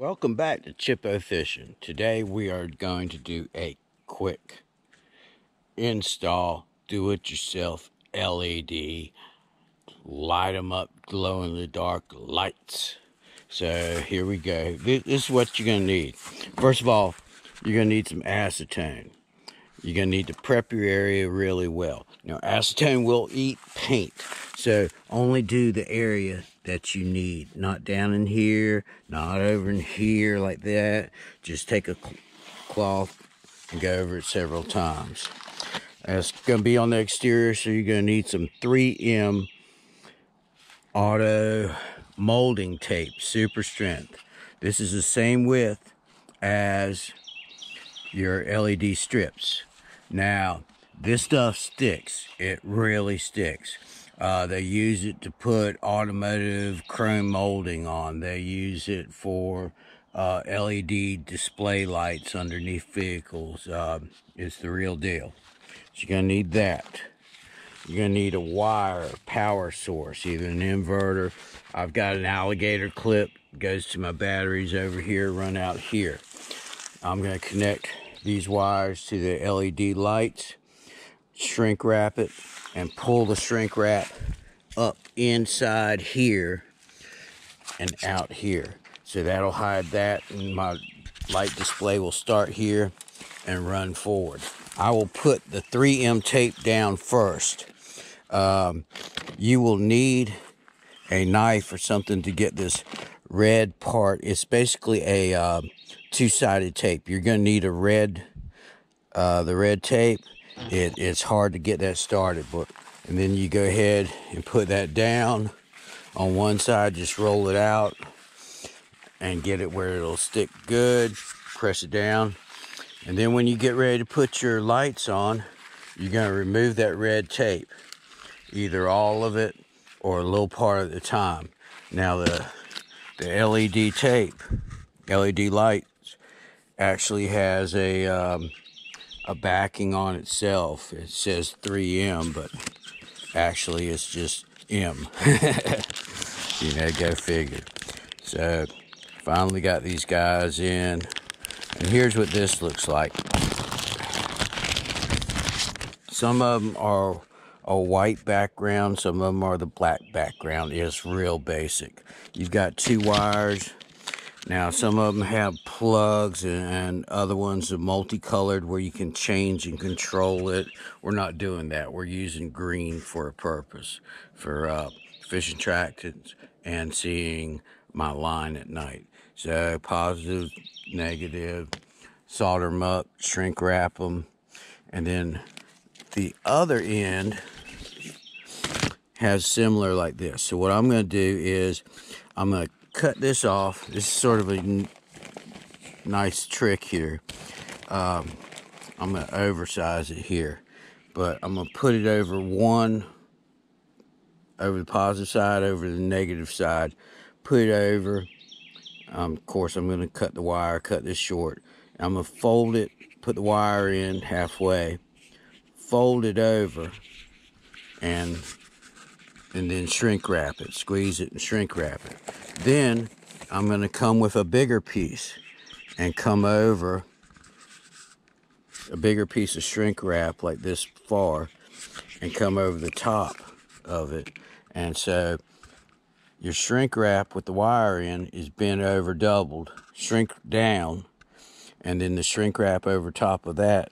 Welcome back to Chippo Fishing. Today we are going to do a quick install do-it-yourself LED light them up glow in the dark lights. So here we go. This, is what you're going to need. First of all, you're going to need some acetone. You're going to need to prep your area really well. Now, acetone will eat paint, so only do the area that you need. Not down in here, not over in here like that. Just take a cloth and go over it several times. That's going to be on the exterior, so you're going to need some 3M auto molding tape, super strength. This is the same width as your LED strips. Now, this stuff sticks. It really sticks. Uh, they use it to put automotive chrome molding on. They use it for uh, LED display lights underneath vehicles. Uh, it's the real deal. So you're going to need that. You're going to need a wire power source, either an inverter. I've got an alligator clip. Goes to my batteries over here, run out here. I'm going to connect these wires to the LED lights, shrink wrap it, and pull the shrink wrap up inside here and out here. So that'll hide that and my light display will start here and run forward. I will put the 3M tape down first. Um, you will need a knife or something to get this red part. It's basically a uh, two-sided tape. You're going to need a red, uh, the red tape. It, it's hard to get that started, but and then you go ahead and put that down on one side. Just roll it out and get it where it'll stick good. Press it down, and then when you get ready to put your lights on, you're going to remove that red tape, either all of it or a little part at a time. Now the the LED tape, LED lights, actually has a um, a backing on itself. It says 3M, but actually it's just M. you know, go figure. So finally got these guys in, and here's what this looks like. Some of them are a white background. Some of them are the black background. It's real basic. You've got two wires. Now, some of them have plugs and, other ones are multicolored where you can change and control it. We're not doing that. We're using green for a purpose, for uh, fishing tractors and seeing my line at night. So positive, negative, solder them up, shrink wrap them, and then the other end has similar like this. So what I'm going to do is I'm going to cut this off. This is sort of a nice trick here. Um, I'm going to oversize it here. But I'm going to put it over one, over the positive side, over the negative side. Put it over. Um, of course, I'm going to cut the wire, cut this short. I'm going to fold it, put the wire in halfway, fold it over, and and then shrink wrap it, squeeze it and shrink wrap it. Then I'm going to come with a bigger piece and come over a bigger piece of shrink wrap like this far and come over the top of it. And so your shrink wrap with the wire in is bent over doubled, shrink down, and then the shrink wrap over top of that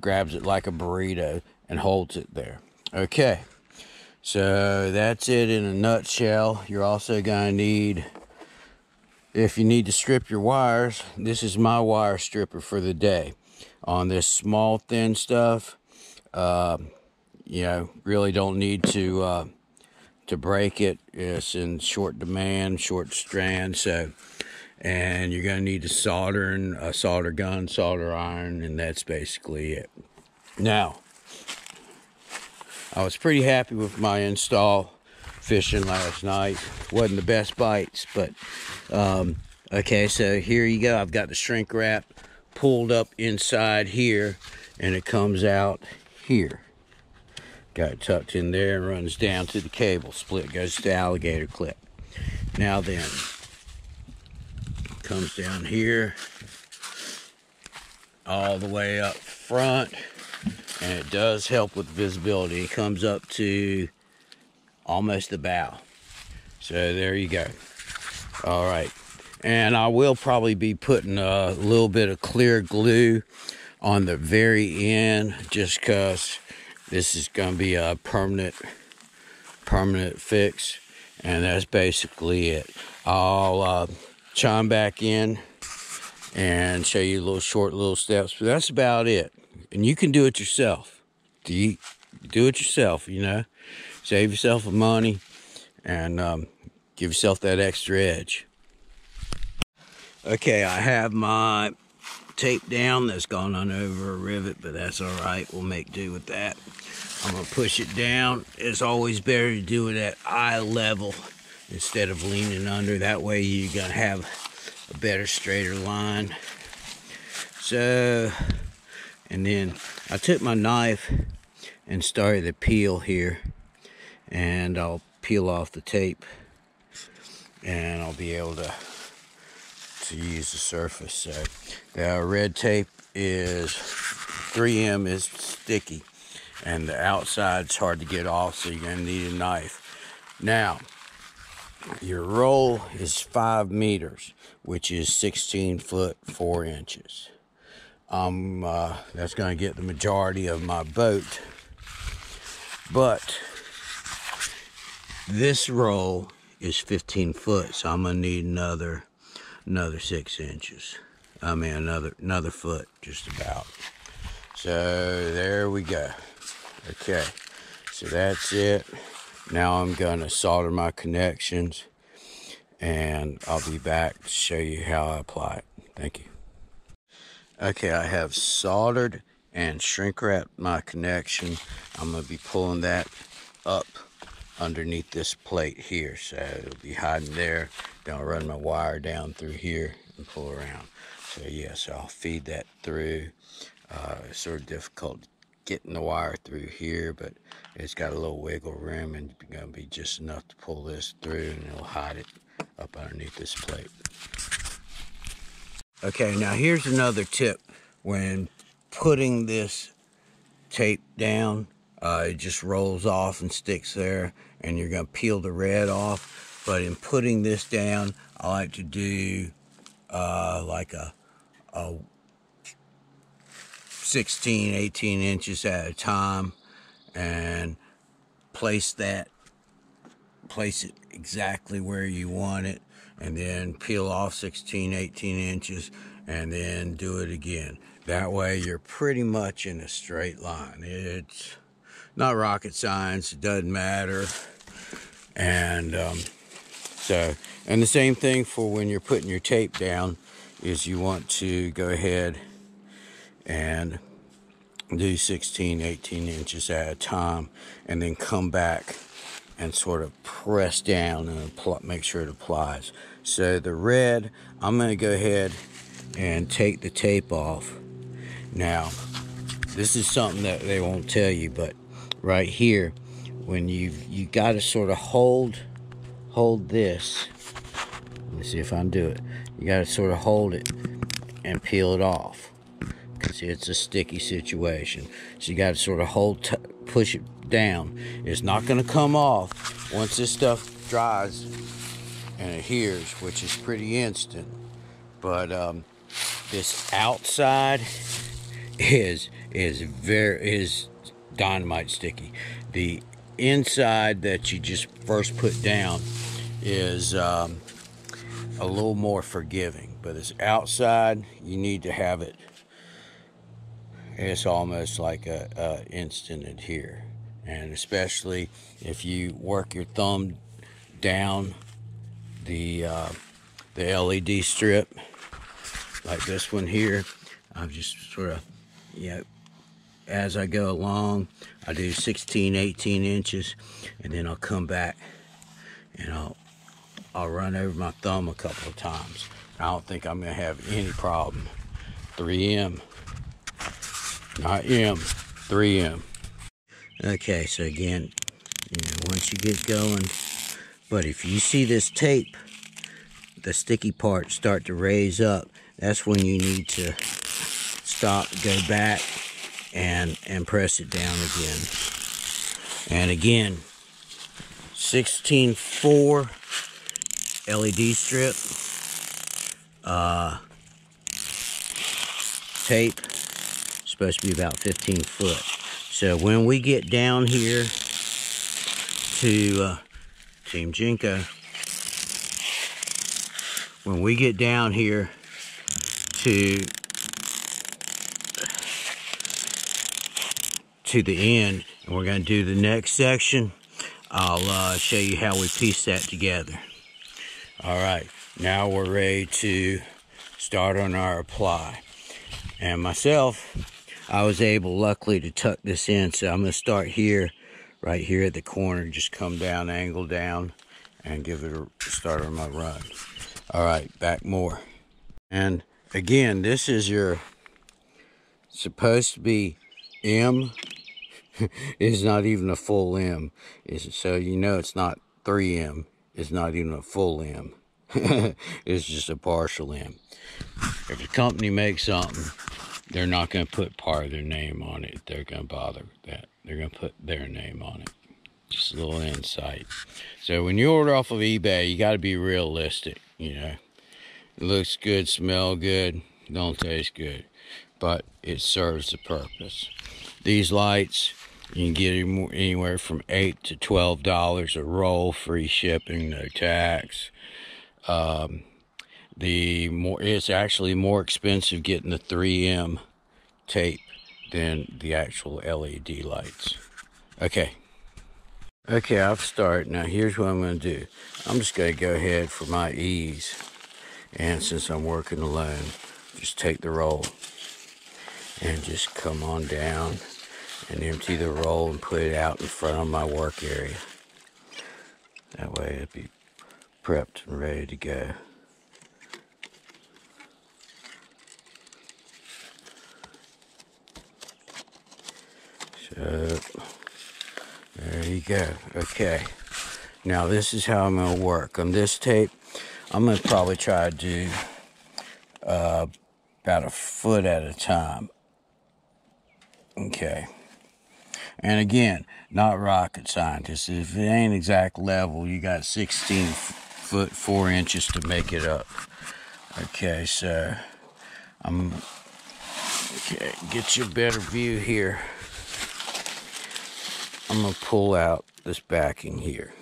grabs it like a burrito and holds it there. Okay. So that's it in a nutshell. You're also going to need, if you need to strip your wires, this is my wire stripper for the day. On this small, thin stuff, uh, you know, really don't need to uh, to break it. It's in short demand, short strand, so and you're going to need a solder and a solder gun, solder iron, and that's basically it. Now, I was pretty happy with my install fishing last night. Wasn't the best bites, but um, okay, so here you go. I've got the shrink wrap pulled up inside here and it comes out here. Got it tucked in there and runs down to the cable split, goes to the alligator clip. Now then, comes down here all the way up front and it does help with visibility. It comes up to almost the bow. So there you go. All right. And I will probably be putting a little bit of clear glue on the very end just because this is going to be a permanent permanent fix. And that's basically it. I'll uh, chime back in and show you little short little steps. But that's about it. And you can do it yourself. Do you do it yourself, you know? Save yourself money and um, give yourself that extra edge. Okay, I have my tape down that's gone on over a rivet, but that's all right. We'll make do with that. I'm gonna push it down. It's always better to do it at eye level instead of leaning under. That way you're gonna have a better straighter line. So, and then I took my knife and started to peel here and I'll peel off the tape and I'll be able to to use the surface. So the uh, red tape is 3M is sticky and the outside's hard to get off so you're gonna need a knife. Now your roll is five meters, which is 16 foot four inches. Um, uh, that's going to get the majority of my boat. But this roll is 15 foot, so I'm gonna need another another six inches. I mean another another foot, just about. So there we go. Okay, so that's it. Now I'm gonna solder my connections and I'll be back to show you how I apply it. Thank you. Okay, I have soldered and shrink wrapped my connection. I'm gonna be pulling that up underneath this plate here. So it'll be hiding there. Then I'll run my wire down through here and pull around. So yes, yeah, so I'll feed that through. Uh, it's sort of difficult getting the wire through here, but it's got a little wiggle room and it's gonna be just enough to pull this through and it'll hide it up underneath this plate. Okay, now here's another tip. When putting this tape down, uh, it just rolls off and sticks there and you're gonna peel the red off. But in putting this down, I like to do uh, like a, a 16, 18 inches at a time and place that, place it exactly where you want it and then peel off 16, 18 inches and then do it again. That way you're pretty much in a straight line. It's not rocket science, it doesn't matter. And um, so, and the same thing for when you're putting your tape down is you want to go ahead and do 16, 18 inches at a time and then come back and sort of press down and make sure it applies. So the red, I'm going to go ahead and take the tape off. Now, this is something that they won't tell you, but right here, when you you got to sort of hold hold this. Let me see if I can do it. You got to sort of hold it and peel it off because it's a sticky situation. So you got to sort of hold, push it down. It's not going to come off once this stuff dries and it adheres, which is pretty instant. But um, this outside is is very is dynamite sticky. The inside that you just first put down is um, a little more forgiving, but this outside you need to have it. It's almost like a, a instant adhere and especially if you work your thumb down the uh, the LED strip like this one here. I'm just sort of you know as I go along I do 16 18 inches and then I'll come back and I'll I'll run over my thumb a couple of times. I don't think I'm gonna have any problem. 3M not M 3M Okay, so again, you know, once you get going, but if you see this tape the sticky part start to raise up, that's when you need to stop, go back, and, and press it down again. And again, 16.4 LED strip, uh, tape, supposed to be about 15 foot. So when we get down here to uh, Team when we get down here to to the end and we're going to do the next section I'll uh, show you how we piece that together. All right now we're ready to start on our apply. And myself I was able luckily to tuck this in so I'm going to start here right here at the corner just come down angle down and give it a start on my run. All right back more. And again this is your supposed to be M. It's not even a full M. It's, so you know it's not 3M it's not even a full M. It's just a partial M. If a company makes something they're not going to put part of their name on it. They're going to bother with that they're going to put their name on it. Just a little insight. So when you order off of ebay you got to be realistic you know. It looks good smell good don't taste good but it serves the purpose. These lights you can get anywhere from 8 to $12 a roll free shipping no tax. Um, the more it's actually more expensive getting the 3M tape than the actual LED lights. Okay. Okay I've started now here's what I'm going to do. I'm just going to go ahead for my ease. And since I'm working alone just take the roll and just come on down and empty the roll and put it out in front of my work area. That way it'll be prepped and ready to go. So, there you go. Okay. Now this is how I'm going to work. On this tape, I'm going to probably try to do uh, about a foot at a time. Okay. And again, not rocket scientists. If it ain't exact level, you got 16 foot 4 inches to make it up. Okay, so I'm okay, get you a better view here. I'm gonna pull out this backing here.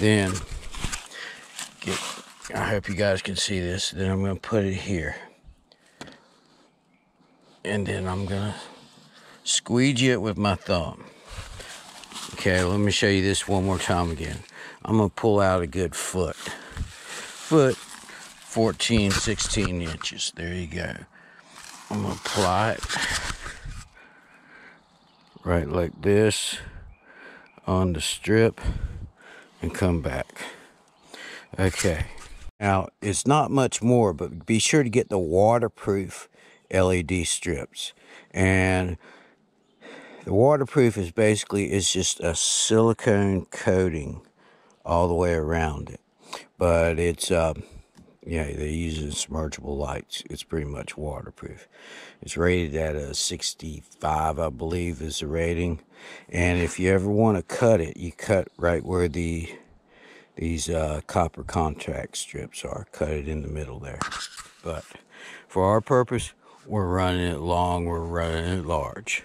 Then get I hope you guys can see this. Then I'm gonna put it here. And then I'm gonna squeegee it with my thumb. Okay, let me show you this one more time again. I'm gonna pull out a good foot. Foot 14, 16 inches. There you go. I'm gonna apply it right like this on the strip and come back. Okay. Now, it's not much more, but be sure to get the waterproof LED strips. And the waterproof is basically is just a silicone coating all the way around it. But it's uh, yeah, they use submergible lights. It's pretty much waterproof. It's rated at a 65, I believe, is the rating. And if you ever want to cut it, you cut right where the these uh, copper contact strips are. Cut it in the middle there. But for our purpose, we're running it long. We're running it large.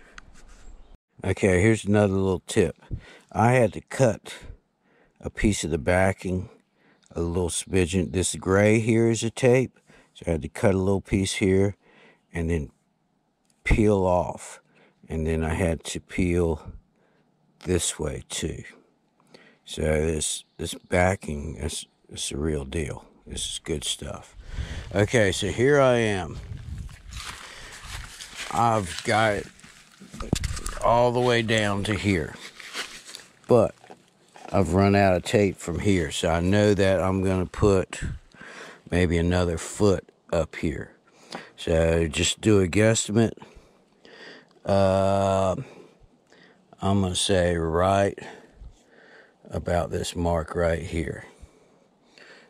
Okay, here's another little tip. I had to cut a piece of the backing, a little smidgen. This gray here is a tape, so I had to cut a little piece here and then peel off. And then I had to peel this way too. So this this backing is, is the real deal. This is good stuff. Okay, so here I am. I've got all the way down to here. But I've run out of tape from here, so I know that I'm going to put maybe another foot up here. So just do a guesstimate. Uh, I'm going to say right about this mark right here.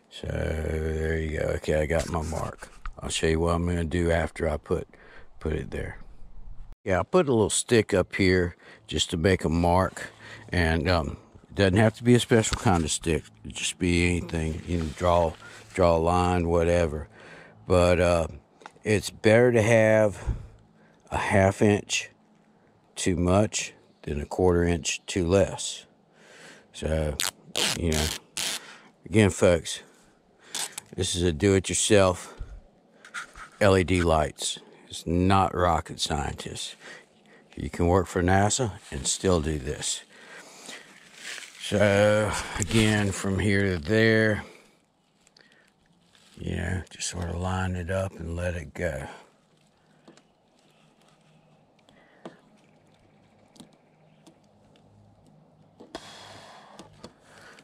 So there you go. Okay, I got my mark. I'll show you what I'm going to do after I put put it there. Yeah, I put a little stick up here just to make a mark, and um, doesn't have to be a special kind of stick. It just be anything. You know, draw draw a line, whatever. But uh, it's better to have a half inch too much than a quarter inch too less. So, you know, again, folks, this is a do-it-yourself LED lights. It's not rocket scientists. You can work for NASA and still do this. So, again, from here to there, you know, just sort of line it up and let it go.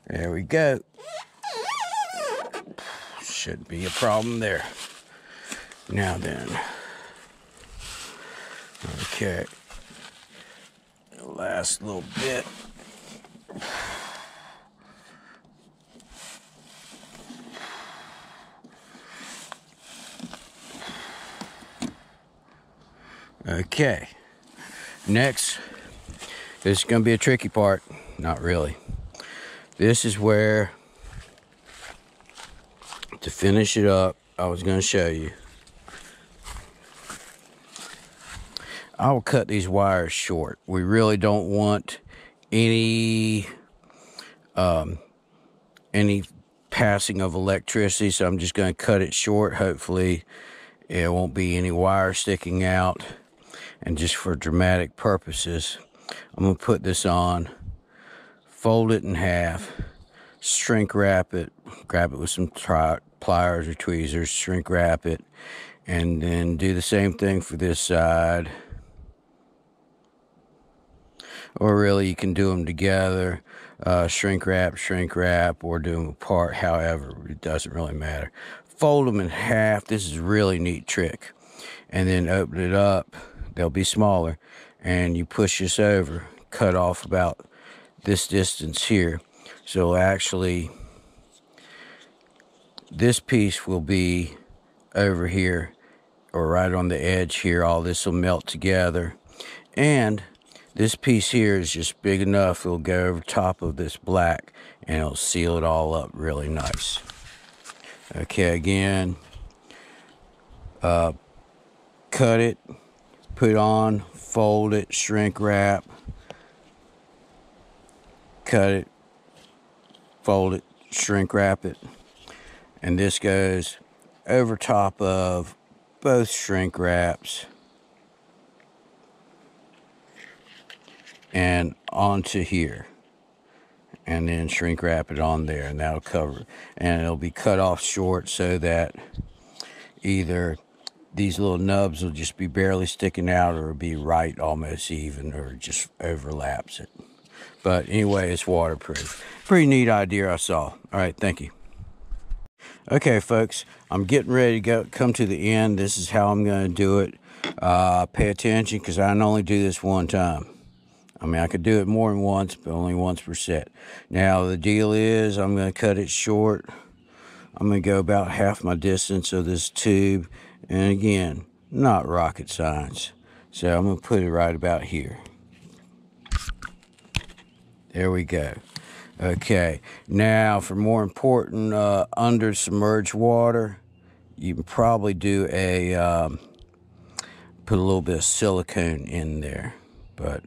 There we go. Shouldn't be a problem there. Now then. Okay. Last little bit. Okay. Next, this is going to be a tricky part. Not really. This is where, to finish it up, I was going to show you. I will cut these wires short. We really don't want any um, any passing of electricity, so I'm just going to cut it short. Hopefully, it won't be any wire sticking out. And just for dramatic purposes, I'm going to put this on fold it in half, shrink wrap it, grab it with some pliers or tweezers, shrink wrap it, and then do the same thing for this side. Or really, you can do them together, uh, shrink wrap, shrink wrap, or do them apart. However, it doesn't really matter. Fold them in half. This is a really neat trick. And then open it up. They'll be smaller. And you push this over, cut off about this distance here. So actually, this piece will be over here or right on the edge here. All this will melt together. And this piece here is just big enough. It'll go over top of this black and it'll seal it all up really nice. Okay, again, uh, cut it, put on, fold it, shrink wrap, cut it, fold it, shrink wrap it, and this goes over top of both shrink wraps and onto here. And then shrink wrap it on there and that'll cover and it'll be cut off short so that either these little nubs will just be barely sticking out or be right almost even or just overlaps it but anyway, it's waterproof. Pretty neat idea I saw. All right, thank you. Okay, folks, I'm getting ready to go come to the end. This is how I'm going to do it. Uh, pay attention because I can only do this one time. I mean, I could do it more than once, but only once per set. Now, the deal is I'm going to cut it short. I'm going to go about half my distance of this tube. And again, not rocket science. So I'm going to put it right about here. There we go. Okay, now for more important uh, under submerged water, you can probably do a um, put a little bit of silicone in there. But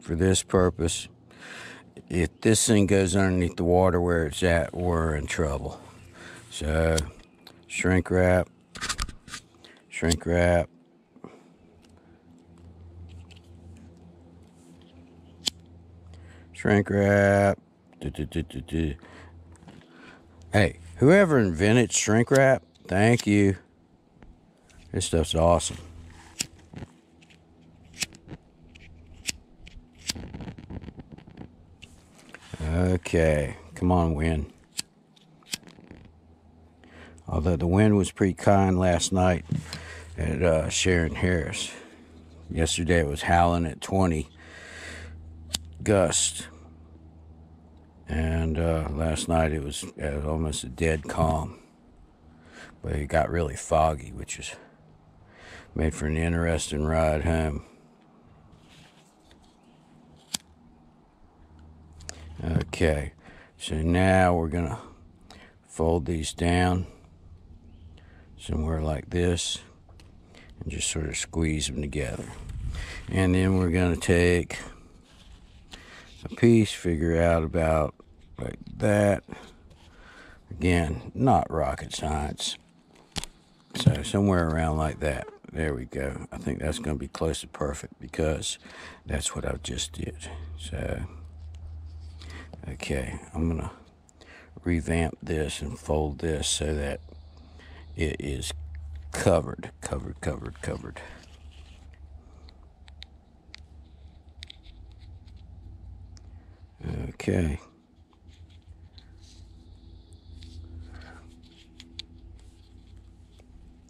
for this purpose, if this thing goes underneath the water where it's at, we're in trouble. So shrink wrap, shrink wrap, shrink wrap. Hey, whoever invented shrink wrap, thank you. This stuff's awesome. Okay, come on, wind. Although the wind was pretty kind last night at uh, Shearon Harris. Yesterday it was howling at 20 gust And uh, last night it was, it was almost a dead calm. But it got really foggy, which is made for an interesting ride home. Okay, so now we're gonna fold these down somewhere like this and just sort of squeeze them together. And then we're gonna take a piece, figure out about like that. Again, not rocket science. So somewhere around like that. There we go. I think that's going to be close to perfect because that's what I just did. So, okay, I'm going to revamp this and fold this so that it is covered, covered, covered, covered. Okay.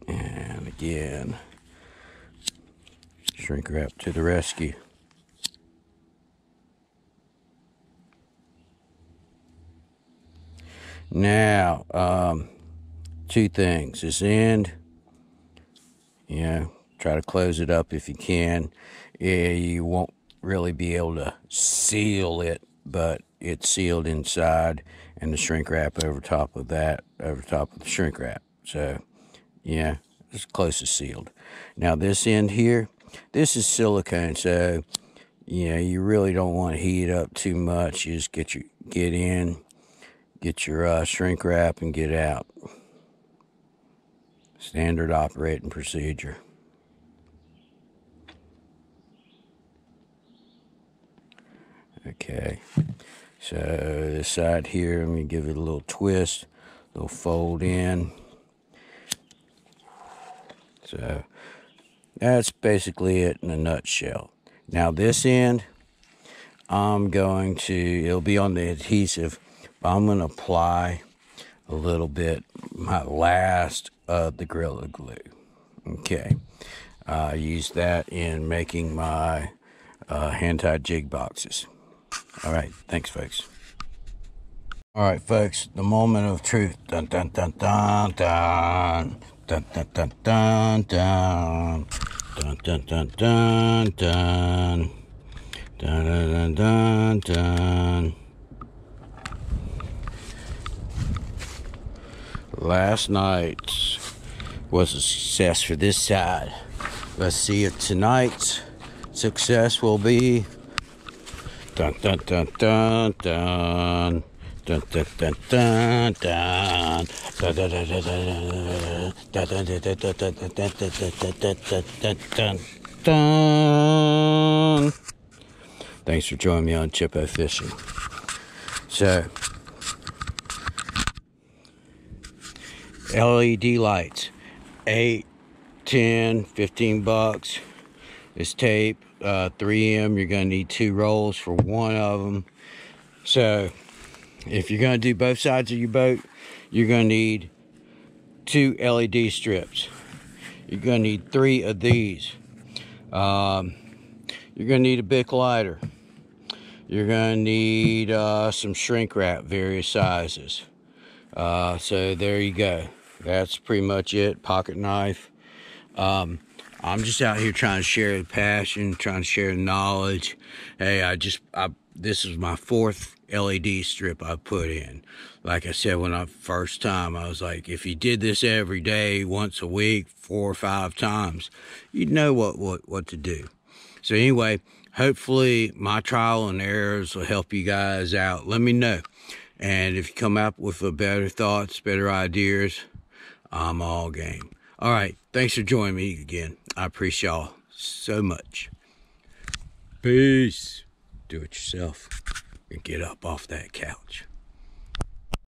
And again, shrink wrap to the rescue. Now, um, two things. This end, you know, try to close it up if you can. Yeah, you won't really be able to seal it, but it's sealed inside, and the shrink wrap over top of that, over top of the shrink wrap. So, yeah, it's close to sealed. Now, this end here, this is silicone, so you know you really don't want to heat up too much. You just get your get in, get your uh, shrink wrap, and get out. Standard operating procedure. Okay, so this side here, let me give it a little twist, a little fold in. So that's basically it in a nutshell. Now this end, I'm going to, it'll be on the adhesive, but I'm going to apply a little bit my last of the Gorilla Glue. Okay. I use that in making my uh, hand-tied jig boxes. All right. Thanks, folks. All right, folks. The moment of truth. Dun dun dun dun dun. Dun dun dun dun dun. Dun dun dun dun dun. Dun dun dun dun dun. Last night was a success for this side. Let's see if tonight's success will be. Dun dun dun dun dun. Dun dun dun dun dun. Dun dun dun dun dun dun. Thanks for joining me on Chippo Fishing. So, LED lights. 8, 10, 15 bucks. This tape, uh, 3M, you're going to need two rolls for one of them. So, if you're going to do both sides of your boat, you're going to need two LED strips. You're going to need three of these. Um, you're going to need a Bic lighter. You're going to need uh, some shrink wrap, various sizes. Uh, so there you go. That's pretty much it. Pocket knife. Um, I'm just out here trying to share the passion, trying to share the knowledge. Hey, I just, I, this is my fourth LED strip I put in. Like I said, when I first time, I was like, if you did this every day, once a week, four or five times, you'd know what, what, what to do. So anyway, hopefully my trial and errors will help you guys out. Let me know. And if you come up with a better thoughts, better ideas, I'm all game. All right. Thanks for joining me again. I appreciate y'all so much. Peace. Do it yourself and get up off that couch.